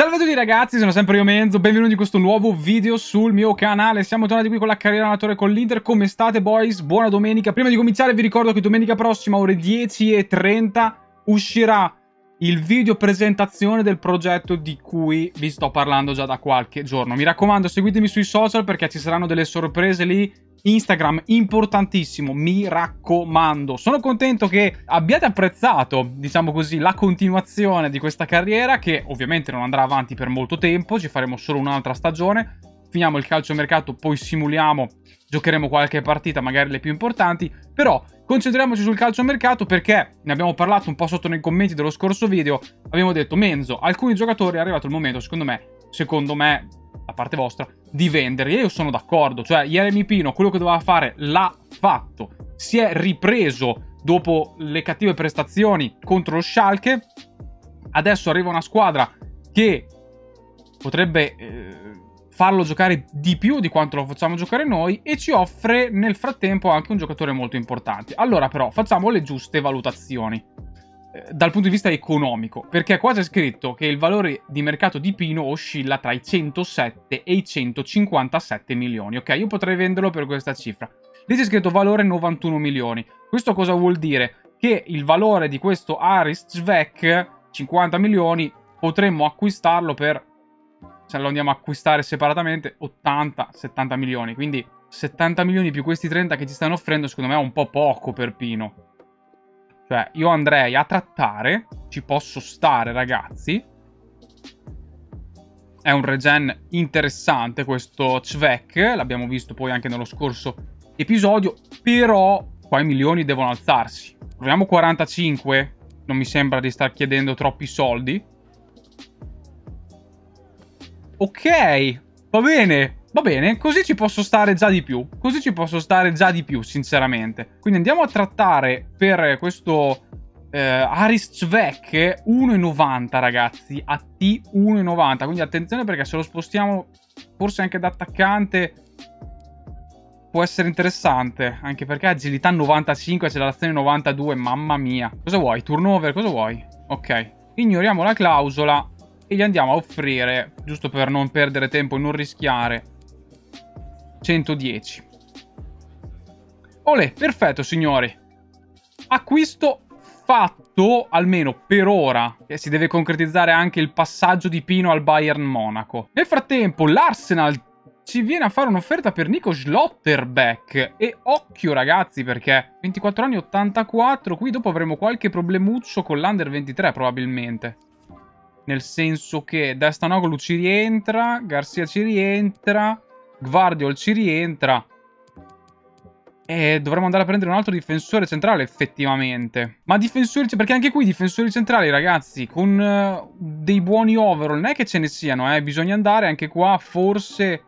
Salve a tutti ragazzi, sono sempre io Menzo, benvenuti in questo nuovo video sul mio canale. Siamo tornati qui con la carriera amatore con l'Inter, come state boys? Buona domenica. Prima di cominciare vi ricordo che domenica prossima, ore 10.30, uscirà il video presentazione del progetto di cui vi sto parlando già da qualche giorno. Mi raccomando, seguitemi sui social perché ci saranno delle sorprese lì Instagram importantissimo, mi raccomando. Sono contento che abbiate apprezzato, diciamo così, la continuazione di questa carriera che ovviamente non andrà avanti per molto tempo, ci faremo solo un'altra stagione. Finiamo il calcio mercato, poi simuliamo, giocheremo qualche partita, magari le più importanti, però concentriamoci sul calcio mercato perché ne abbiamo parlato un po' sotto nei commenti dello scorso video, abbiamo detto Menzo, alcuni giocatori è arrivato il momento, secondo me, secondo me da parte vostra, di vendere. Io sono d'accordo, cioè Jeremy Pino quello che doveva fare l'ha fatto, si è ripreso dopo le cattive prestazioni contro lo Schalke, adesso arriva una squadra che potrebbe eh, farlo giocare di più di quanto lo facciamo giocare noi e ci offre nel frattempo anche un giocatore molto importante. Allora però facciamo le giuste valutazioni. Eh, dal punto di vista economico, perché qua c'è scritto che il valore di mercato di Pino oscilla tra i 107 e i 157 milioni. Ok, io potrei venderlo per questa cifra. Lì c'è scritto valore 91 milioni. Questo cosa vuol dire? Che il valore di questo Aris Zvek, 50 milioni, potremmo acquistarlo per, se lo andiamo a acquistare separatamente, 80-70 milioni. Quindi 70 milioni più questi 30 che ci stanno offrendo, secondo me è un po' poco per Pino. Cioè, io andrei a trattare, ci posso stare, ragazzi. È un regen interessante questo Cvek, l'abbiamo visto poi anche nello scorso episodio, però qua i milioni devono alzarsi. Proviamo 45, non mi sembra di star chiedendo troppi soldi. Ok, va bene, Va bene, così ci posso stare già di più. Così ci posso stare già di più, sinceramente. Quindi andiamo a trattare per questo eh, Aris Cvek 1,90 ragazzi. A T 1,90. Quindi attenzione perché se lo spostiamo forse anche da attaccante può essere interessante. Anche perché agilità 95, accelerazione 92. Mamma mia. Cosa vuoi? Turnover? Cosa vuoi? Ok. Ignoriamo la clausola e gli andiamo a offrire, giusto per non perdere tempo e non rischiare, 110. Olè, perfetto signori. Acquisto fatto, almeno per ora, e si deve concretizzare anche il passaggio di Pino al Bayern Monaco. Nel frattempo l'Arsenal ci viene a fare un'offerta per Nico Schlotterbeck. E occhio ragazzi perché 24 anni 84, qui dopo avremo qualche problemuccio con l'Under 23 probabilmente. Nel senso che Destanoglu ci rientra, Garcia ci rientra, Guardiol ci rientra. E dovremmo andare a prendere un altro difensore centrale, effettivamente. Ma difensori... Perché anche qui difensori centrali, ragazzi, con uh, dei buoni overall, non è che ce ne siano, eh. Bisogna andare anche qua, forse,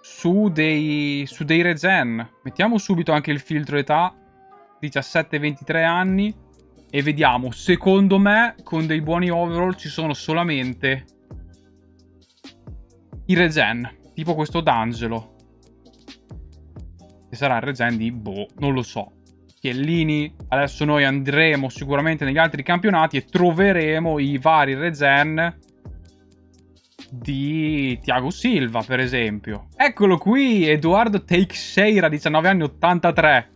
su dei, su dei regen. Mettiamo subito anche il filtro età. 17-23 anni. E vediamo. Secondo me, con dei buoni overall, ci sono solamente i regen. Tipo questo d'Angelo. Che sarà il regen di boh, non lo so. Chiellini. Adesso noi andremo sicuramente negli altri campionati e troveremo i vari regen di Thiago Silva, per esempio. Eccolo qui, Edoardo Teixeira, 19 anni, 83.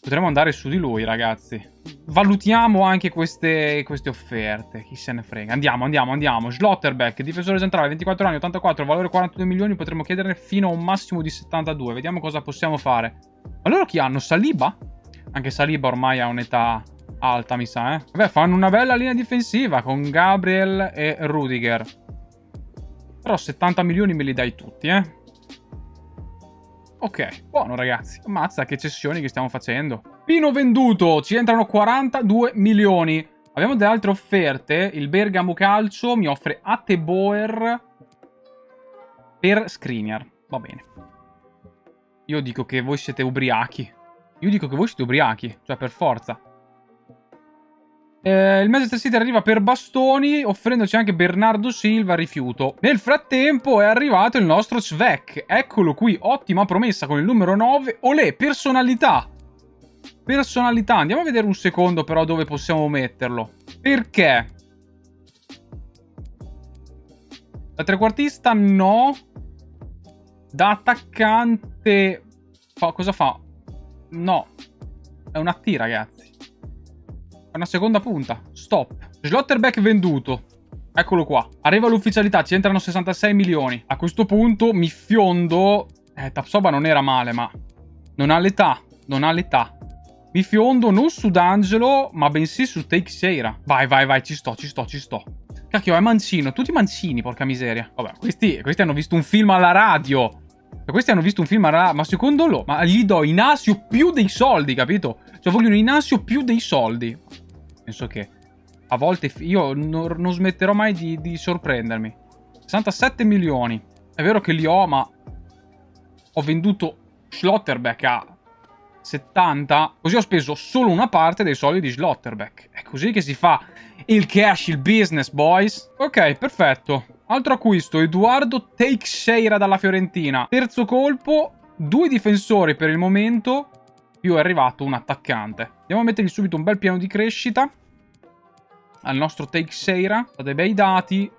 Potremmo andare su di lui, ragazzi. Valutiamo anche queste, queste, offerte. Chi se ne frega. Andiamo, andiamo, andiamo. Schlotterbeck, difensore centrale, 24 anni, 84, valore 42 milioni. Potremmo chiederne fino a un massimo di 72. Vediamo cosa possiamo fare. Ma loro chi hanno? Saliba? Anche Saliba ormai ha un'età alta, mi sa, eh. Vabbè, fanno una bella linea difensiva con Gabriel e Rudiger. Però 70 milioni me li dai tutti, eh. Ok, buono ragazzi. Ammazza che cessioni che stiamo facendo. Pino venduto, ci entrano 42 milioni. Abbiamo delle altre offerte. Il Bergamo Calcio mi offre Ateboer per Skriniar. Va bene. Io dico che voi siete ubriachi. Io dico che voi siete ubriachi, cioè per forza. Eh, il Manchester City arriva per bastoni, offrendoci anche Bernardo Silva, rifiuto. Nel frattempo è arrivato il nostro Svek. Eccolo qui, ottima promessa con il numero 9. Olè, personalità. Personalità. Andiamo a vedere un secondo però dove possiamo metterlo. Perché? Da trequartista no. Da attaccante... Fa, cosa fa? No. È una T, ragazzi. Una seconda punta. Stop. Slotterback venduto. Eccolo qua. Arriva l'ufficialità, ci entrano 66 milioni. A questo punto mi fiondo... Eh, Tapsoba non era male, ma... Non ha l'età. Non ha l'età. Mi fiondo non su D'Angelo, ma bensì su Take Seira. Vai, vai, vai, ci sto, ci sto, ci sto. Cacchio, è mancino. Tutti mancini, porca miseria. Vabbè, questi, questi hanno visto un film alla radio. Questi hanno visto un film. Ma secondo loro, ma gli do in asio più dei soldi, capito? Cioè, vogliono in asio più dei soldi. Penso che a volte io non, non smetterò mai di, di sorprendermi. 67 milioni. È vero che li ho, ma ho venduto Schlotterbeck a 70, così ho speso solo una parte dei soldi di Slotterbeck. È così che si fa il cash, il business, boys. Ok, perfetto. Altro acquisto, Edoardo Teixeira dalla Fiorentina. Terzo colpo, due difensori per il momento, più è arrivato un attaccante. Andiamo a mettergli subito un bel piano di crescita. Al nostro Teixeira. Dei bei dati.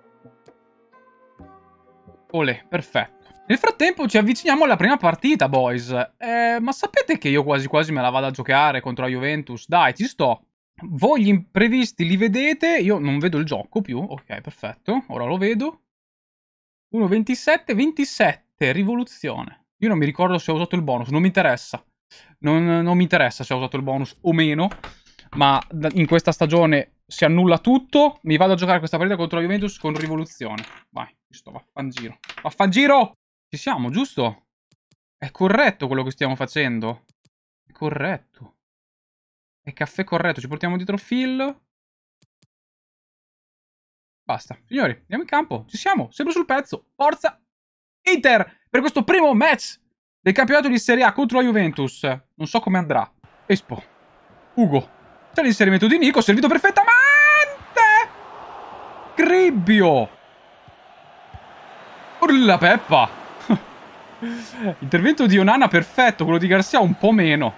Olè, perfetto. Nel frattempo ci avviciniamo alla prima partita, boys. Eh, ma sapete che io quasi quasi me la vado a giocare contro la Juventus? Dai, ci sto. Voi gli imprevisti li vedete? Io non vedo il gioco più. Ok, perfetto. Ora lo vedo. 1.27, 27. Rivoluzione. Io non mi ricordo se ho usato il bonus. Non mi interessa. Non, non mi interessa se ho usato il bonus o meno. Ma in questa stagione si annulla tutto. Mi vado a giocare questa partita contro la Juventus con rivoluzione. Vai, ci sto, vaffanggiro. Vaffanggiro! Ci siamo, giusto? È corretto quello che stiamo facendo? È corretto. È caffè corretto. Ci portiamo dietro Phil. Basta. Signori, andiamo in campo. Ci siamo. Sempre sul pezzo. Forza Inter per questo primo match del campionato di Serie A contro la Juventus. Non so come andrà. Espo. Ugo. C'è l'inserimento di Nico. Servito perfettamente. Cribbio. Urla Peppa. Intervento di Onana perfetto, quello di Garcia un po' meno.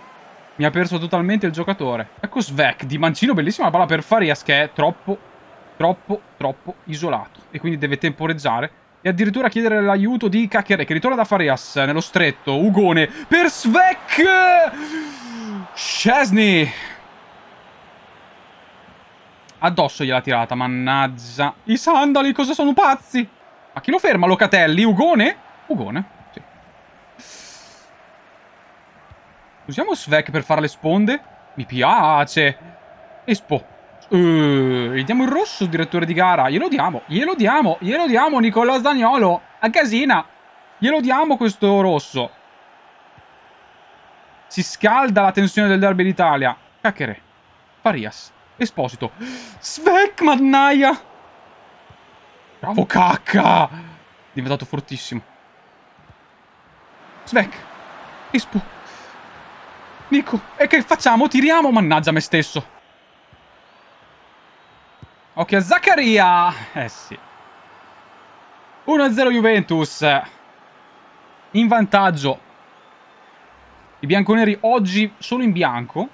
Mi ha perso totalmente il giocatore. Ecco Svek, di mancino, bellissima palla per Farias che è troppo, troppo, troppo isolato. E quindi deve temporeggiare. E addirittura chiedere l'aiuto di Kakere, che ritorna da Farias nello stretto. Ugone per Svek! Chesney! Addosso gliela tirata, mannaggia. I sandali, cosa sono pazzi? Ma chi lo ferma, Locatelli? Ugone? Ugone. Usiamo Svek per fare le sponde? Mi piace. Espo. Uh, gli diamo il rosso, direttore di gara. Glielo diamo, glielo diamo, glielo diamo, Nicola Zagnolo. A casina. Glielo diamo questo rosso. Si scalda la tensione del derby d'Italia. Cachere. Farias. Esposito. Svek, mannaia. Bravo, cacca. Diventato fortissimo. Svek. Espo. Nico, e che facciamo? Tiriamo? Mannaggia me stesso. Ok, Zaccaria. Eh sì. 1-0 Juventus. In vantaggio. I bianconeri oggi solo in bianco.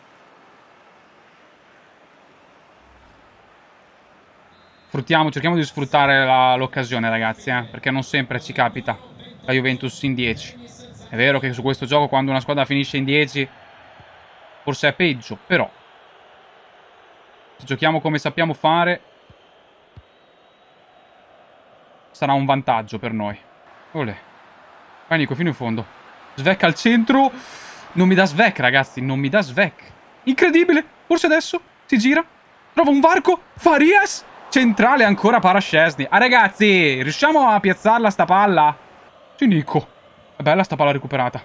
Sfruttiamo, cerchiamo di sfruttare l'occasione, ragazzi, eh, perché non sempre ci capita la Juventus in 10. È vero che su questo gioco, quando una squadra finisce in 10, Forse è peggio, però. Se giochiamo come sappiamo fare... Sarà un vantaggio per noi. Olè. Vai Nico, fino in fondo. Svek al centro. Non mi dà Svek, ragazzi. Non mi dà Svek. Incredibile. Forse adesso si gira. Trova un varco. Farias. Centrale ancora para Scesni. Ah, ragazzi. Riusciamo a piazzarla sta palla? Sì, Nico. È bella sta palla recuperata.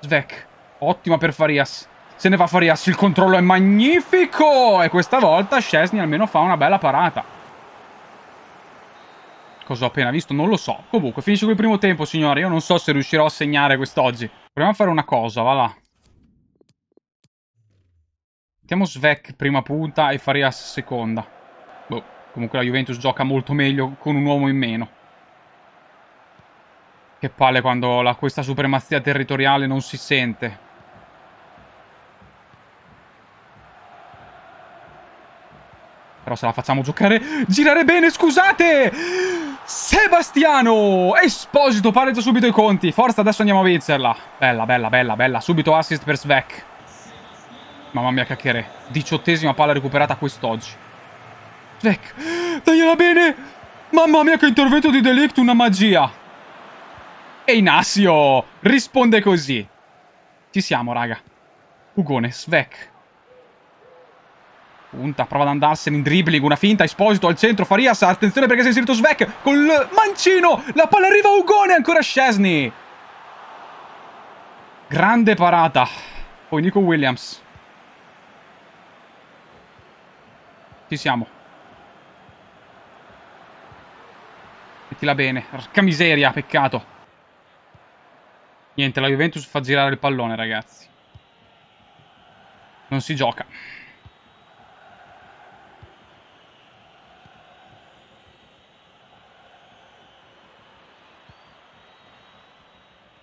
Svek. Ottima per Farias. Se ne va Farias, il controllo è magnifico! E questa volta Scesni almeno fa una bella parata. Cosa ho appena visto? Non lo so. Comunque, finisce qui il primo tempo, signori. Io non so se riuscirò a segnare quest'oggi. Proviamo a fare una cosa, va là. Mettiamo Svek prima punta e Farias seconda. Boh, comunque la Juventus gioca molto meglio con un uomo in meno. Che palle quando la, questa supremazia territoriale non si sente. Però se la facciamo giocare... Girare bene, scusate! Sebastiano! Esposito pareggia subito i conti. Forza, adesso andiamo a vincerla. Bella, bella, bella, bella. Subito assist per Svek. Mamma mia, cacchiere. Diciottesima palla recuperata quest'oggi. Svek, dagliela bene! Mamma mia, che intervento di Delict, una magia. E Inassio risponde così. Ci siamo, raga. Ugone, Svek. Punta, prova ad andarsene in dribbling, una finta, Esposito al centro, Farias, attenzione perché si è inserito Svek col mancino, la palla arriva a Ugone, ancora Scesni. Grande parata. Poi Nico Williams. Ci siamo. Mettila bene, porca miseria, peccato. Niente, la Juventus fa girare il pallone, ragazzi. Non si gioca.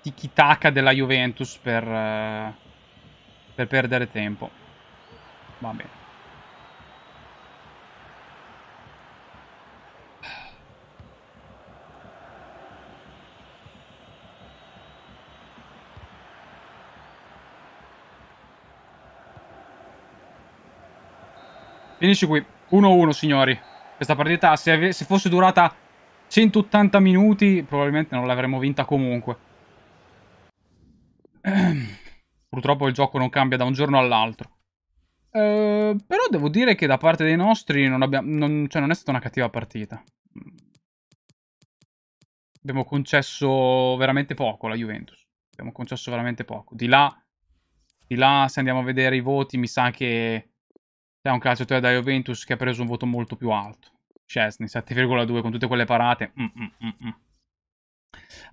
Tiki-taka della Juventus per, uh, per perdere tempo. Va bene. Finisce qui. 1-1, signori. Questa partita, se, se fosse durata 180 minuti, probabilmente non l'avremmo vinta comunque. Purtroppo il gioco non cambia da un giorno all'altro. Eh, però devo dire che da parte dei nostri non, abbiamo, non, cioè non è stata una cattiva partita. Abbiamo concesso veramente poco la Juventus. Abbiamo concesso veramente poco. Di là, di là, se andiamo a vedere i voti, mi sa che c'è un calciatore da Juventus che ha preso un voto molto più alto. Chesney, 7,2 con tutte quelle parate. Mm, mm, mm, mm.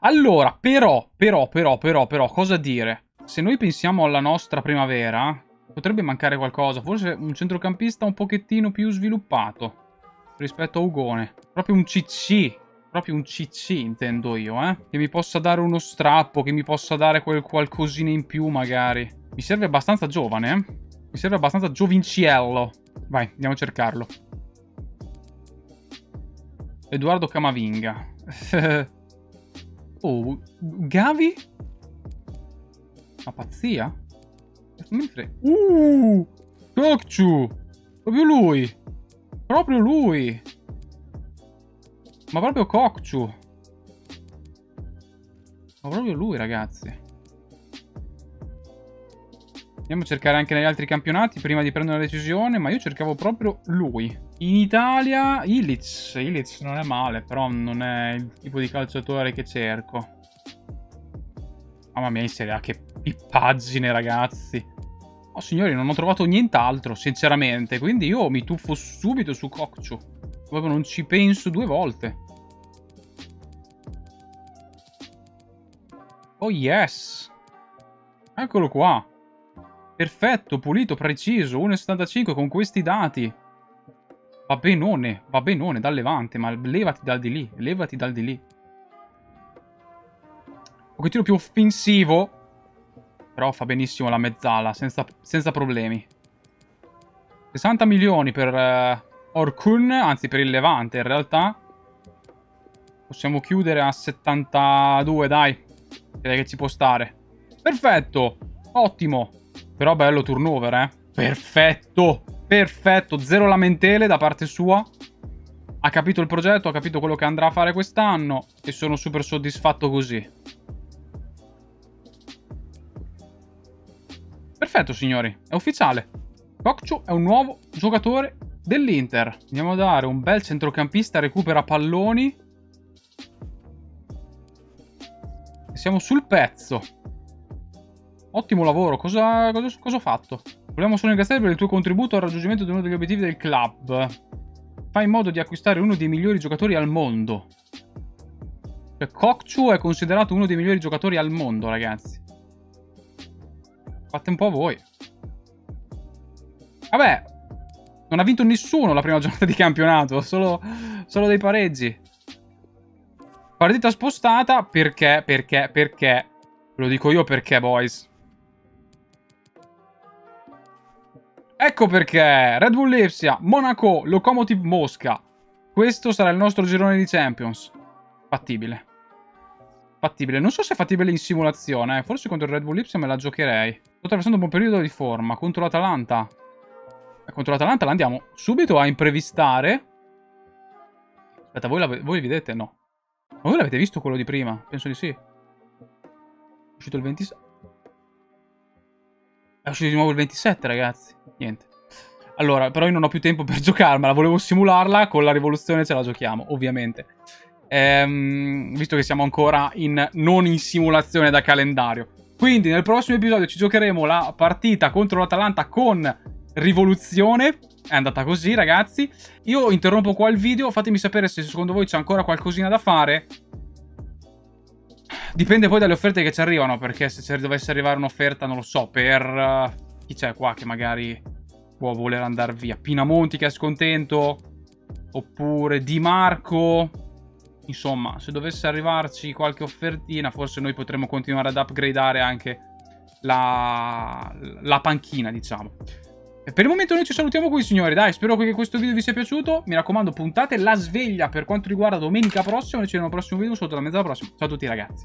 allora, però, però, però, però, però, cosa dire? Se noi pensiamo alla nostra primavera, potrebbe mancare qualcosa. Forse un centrocampista un pochettino più sviluppato rispetto a Ugone. Proprio un CC. Proprio un CC, intendo io, eh. Che mi possa dare uno strappo, che mi possa dare quel qualcosina in più, magari. Mi serve abbastanza giovane, eh. Mi serve abbastanza giovinciello. Vai, andiamo a cercarlo. Edoardo Camavinga. oh, Gavi? Ma pazzia? Uh! Kokchu! Proprio lui! Proprio lui! Ma proprio Kokchu! Ma proprio lui, ragazzi. Andiamo a cercare anche negli altri campionati prima di prendere una decisione, ma io cercavo proprio lui. In Italia, Illich. Illich non è male, però non è il tipo di calciatore che cerco. Mamma mia, in Serie A, che pippagine, ragazzi. Oh, signori, non ho trovato nient'altro, sinceramente. Quindi io mi tuffo subito su Coccio. Proprio non ci penso due volte. Oh, yes. Eccolo qua. Perfetto, pulito, preciso. 1,75 con questi dati. Va benone, va benone, dal levante, ma levati dal di lì, levati dal di lì. Un pochettino più offensivo. Però fa benissimo la mezzala, senza, senza problemi. 60 milioni per uh, Orkun, anzi per il Levante in realtà. Possiamo chiudere a 72, dai. Direi che ci può stare. Perfetto, ottimo. Però bello turnover, eh. Perfetto, perfetto. Zero lamentele da parte sua. Ha capito il progetto, ha capito quello che andrà a fare quest'anno. E sono super soddisfatto così. Perfetto, signori. È ufficiale. Kokchu è un nuovo giocatore dell'Inter. Andiamo a dare un bel centrocampista, recupera palloni. E siamo sul pezzo. Ottimo lavoro. Cosa, cosa, cosa ho fatto? Vogliamo solo ringraziare per il tuo contributo al raggiungimento di uno degli obiettivi del club. Fai in modo di acquistare uno dei migliori giocatori al mondo. Cioè, Kokchu è considerato uno dei migliori giocatori al mondo, ragazzi. Fate un po' voi. Vabbè, non ha vinto nessuno la prima giornata di campionato, solo, solo dei pareggi. Partita spostata perché, perché, perché. Ve lo dico io perché, boys. Ecco perché. Red Bull Lipsia, Monaco, Lokomotiv Mosca. Questo sarà il nostro girone di Champions. Fattibile. Fattibile. Non so se è fattibile in simulazione. Eh. Forse contro il Red Bull Lipsia me la giocherei. Sto attraversando un buon periodo di forma. Contro l'Atalanta. Eh, contro l'Atalanta la andiamo subito a imprevistare. Aspetta, voi, la, voi vedete? No. Ma voi l'avete visto quello di prima? Penso di sì. È uscito il 26. È uscito di nuovo il 27, ragazzi. Niente. Allora, però io non ho più tempo per giocarmela. Volevo simularla. Con la rivoluzione ce la giochiamo, ovviamente. Ehm, visto che siamo ancora in, non in simulazione da calendario. Quindi nel prossimo episodio ci giocheremo la partita contro l'Atalanta con rivoluzione. È andata così, ragazzi. Io interrompo qua il video. Fatemi sapere se secondo voi c'è ancora qualcosina da fare. Dipende poi dalle offerte che ci arrivano, perché se dovesse arrivare un'offerta, non lo so, per... Uh, chi c'è qua che magari può voler andare via? Pinamonti che è scontento? Oppure Di Marco? Insomma, se dovesse arrivarci qualche offertina, forse noi potremmo continuare ad upgradeare anche la, la panchina, diciamo. E per il momento noi ci salutiamo qui signori, dai, spero che questo video vi sia piaciuto, mi raccomando puntate la sveglia per quanto riguarda domenica prossima, noi ci vediamo al prossimo video, sotto la mezz'ora prossima, ciao a tutti ragazzi.